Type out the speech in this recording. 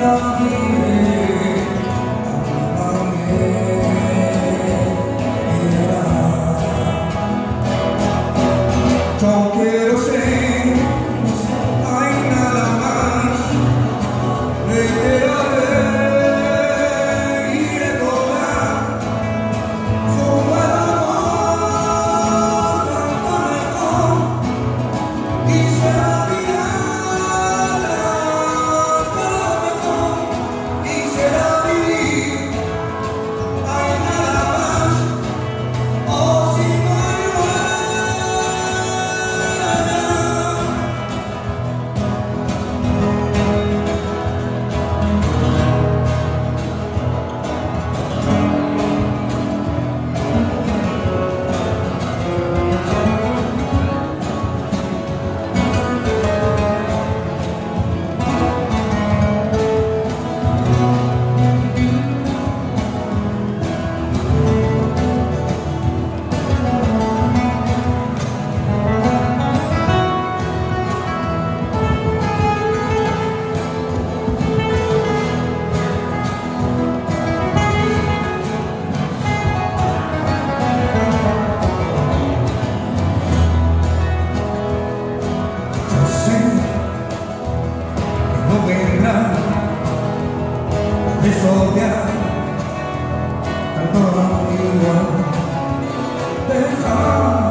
Love you. yeah, I'm only one. There's all.